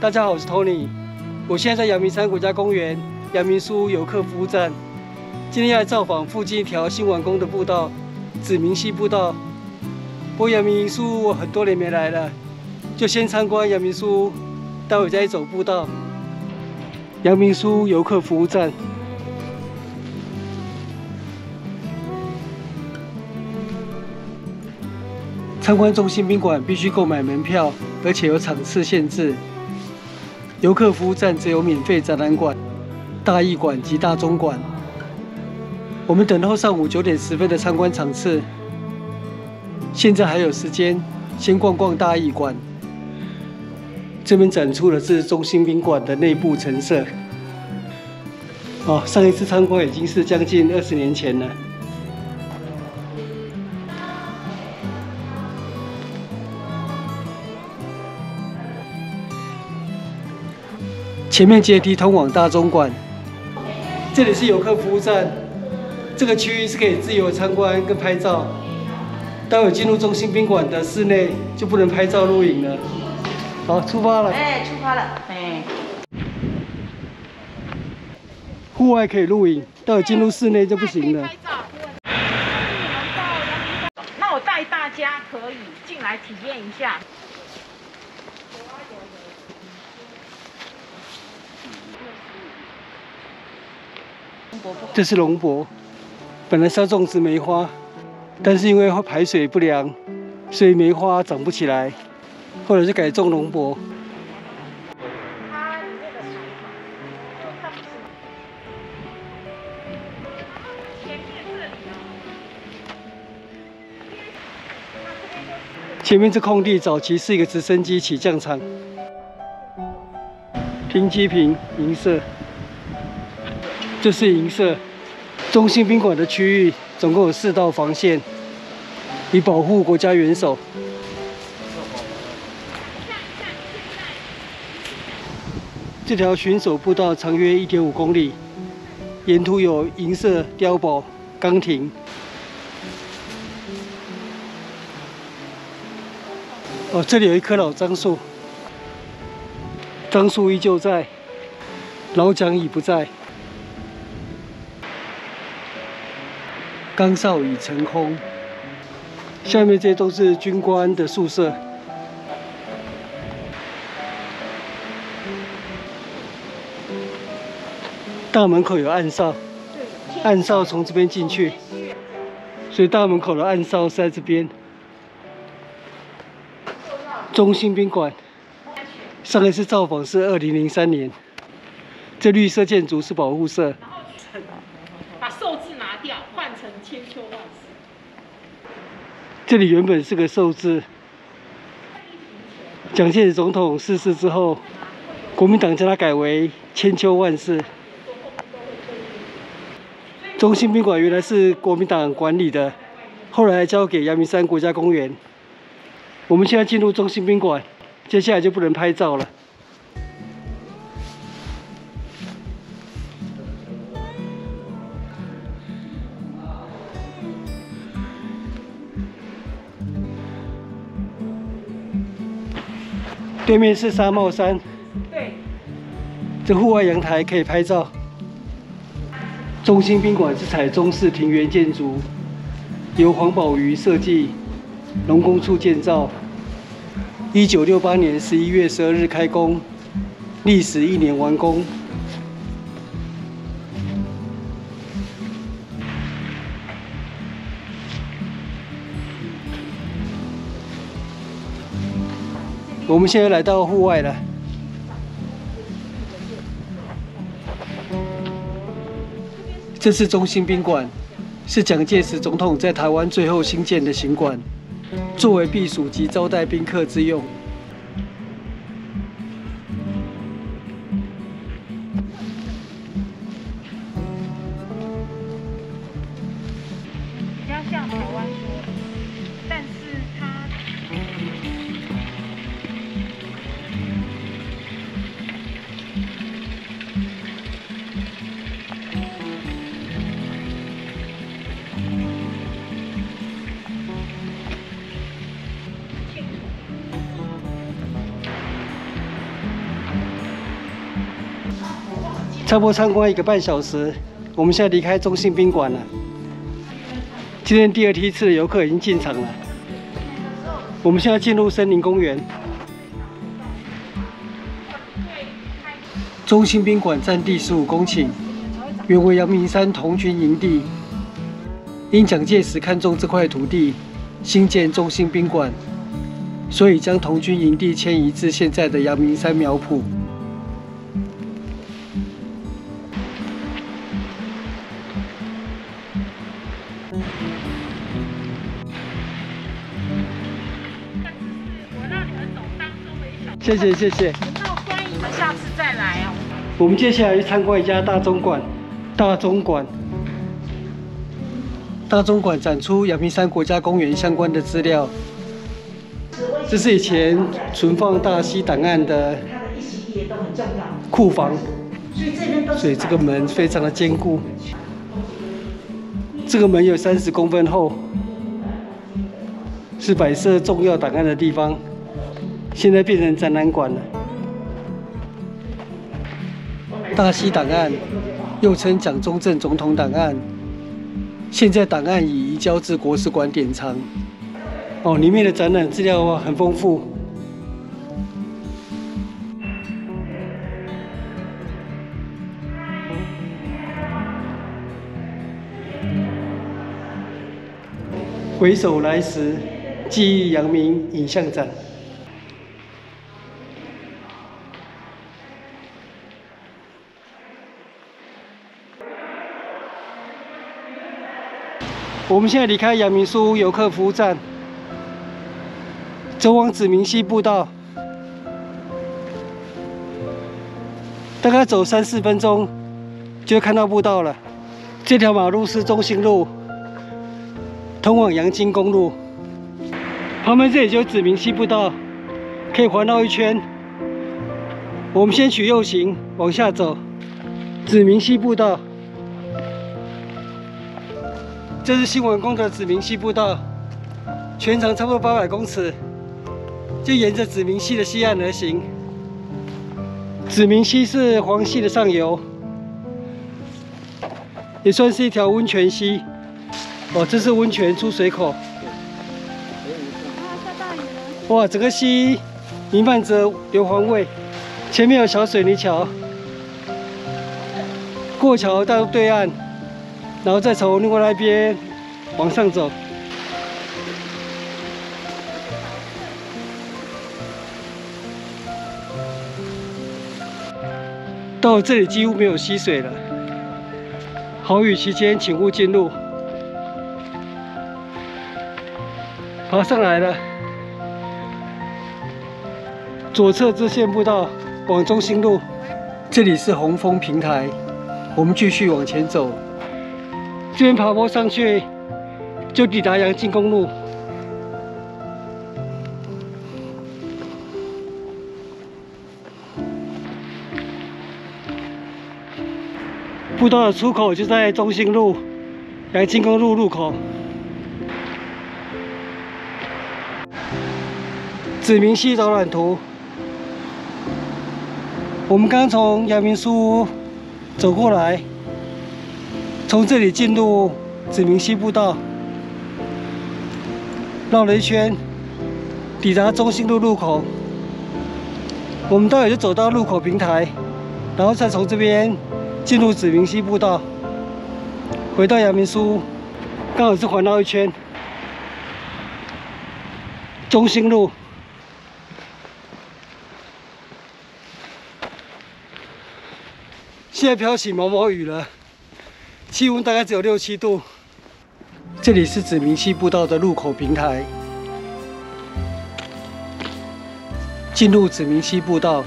大家好，我是 Tony，我现在在阳明山国家公园阳明书游客服务站，今天要来造访附近一条新完工的步道——子明溪步道。不过阳明书我很多年没来了，就先参观阳明书，待会再走步道。阳明书游客服务站。参观中心宾馆必须购买门票，而且有场次限制。游客服务站则有免费展览馆、大艺馆及大中馆。我们等候上午九点十分的参观场次，现在还有时间，先逛逛大艺馆。这边展出的是中心宾馆的内部陈设。哦，上一次参观已经是将近二十年前了。前面阶梯通往大中馆，这里是游客服务站，这个区域是可以自由参观跟拍照。待会进入中心宾馆的室内就不能拍照录影了。好，出发了。哎，出发了。哎，户外可以录影，待会进入室内就不行了。那我带大家可以进来体验一下。这是龙柏，本来是要种植梅花，但是因为排水不良，所以梅花长不起来，或者是改种龙柏。前面这空地早期是一个直升机起降场，停机坪银色。这是银色中心宾馆的区域，总共有四道防线，以保护国家元首。这条巡守步道长约一点五公里，沿途有银色碉堡岗亭。哦，这里有一棵老樟树，樟树依旧在，老蒋已不在。岗哨已成空，下面这些都是军官的宿舍。大门口有暗哨，暗哨从这边进去，所以大门口的暗哨是在这边。中心宾馆，上一次造访是二零零三年，这绿色建筑是保护色。千秋万世。这里原本是个寿字。蒋介石总统逝世之后，国民党将它改为千秋万世。中心宾馆原来是国民党管理的，后来交给阳明山国家公园。我们现在进入中心宾馆，接下来就不能拍照了。对面是沙帽山，对，这户外阳台可以拍照。中心宾馆是采中式庭园建筑，由黄宝瑜设计，农工处建造。一九六八年十一月十二日开工，历时一年完工。我们现在来到户外了。这是中心宾馆，是蒋介石总统在台湾最后新建的行馆，作为避暑及招待宾客之用。差不多参观一个半小时，我们现在离开中心宾馆了。今天第二梯次的游客已经进场了，我们现在进入森林公园。中心宾馆占地十五公顷，原为阳明山童军营地。因蒋介石看中这块土地，兴建中心宾馆，所以将童军营地迁移至现在的阳明山苗圃。谢谢谢谢。那欢迎你们下次再来哦。我们接下来去参观一家大中馆。大中馆，大中馆展出阳明山国家公园相关的资料。这是以前存放大溪档案的库房，所以这个门非常的坚固。这个门有三十公分厚，是摆设重要档案的地方。现在变成展览馆了。大溪档案又称蒋中正总统档案，现在档案已移交至国史馆典藏。哦，里面的展览资料很丰富。回首来时，记忆扬名影像展。我们现在离开阳明书屋游客服务站，走往子明溪步道，大概走三四分钟就看到步道了。这条马路是中兴路，通往阳金公路。旁边这里就是子明溪步道，可以环绕一圈。我们先取右行往下走，子明溪步道。这是新完工的子明溪步道，全长差不多八百公尺，就沿着子明溪的西岸而行。子明溪是黄溪的上游，也算是一条温泉溪。哦，这是温泉出水口。哇，整个溪弥漫着硫磺味。前面有小水泥桥，过桥到对岸。然后再从另外那边往上走，到这里几乎没有溪水了。好雨期间，请勿进入。爬上来了，左侧支线步道往中心路，这里是红枫平台，我们继续往前走。这边爬坡上去，就抵达阳金公路。步道的出口就在中兴路阳金公路路口。子明溪导览图，我们刚从阳明书屋走过来。从这里进入子明溪步道，绕了一圈，抵达中心路路口。我们待会就走到路口平台，然后再从这边进入子明溪步道，回到阳明书，刚好是环绕一圈。中心路，现在飘起毛毛雨了。气温大概只有六七度。这里是指明溪步道的入口平台。进入指明溪步道，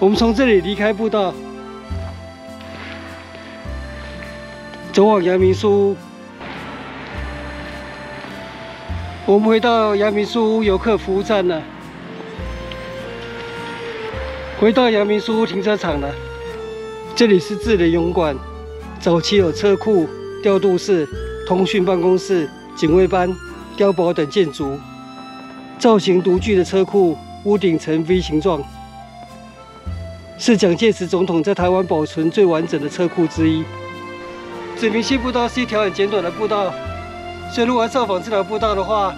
我们从这里离开步道，走往阳明书。我们回到阳明书游客服务站了。回到阳明书屋停车场了，这里是智联泳馆，早期有车库、调度室、通讯办公室、警卫班，碉堡等建筑，造型独具的车库，屋顶呈 V 形状，是蒋介石总统在台湾保存最完整的车库之一。子民西步道是一条很简短的步道，所以如果要造访这条步道的话，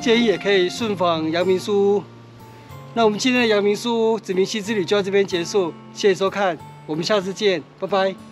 建议也可以顺访阳明书屋。那我们今天的阳明书屋子明溪之旅就到这边结束，谢谢收看，我们下次见，拜拜。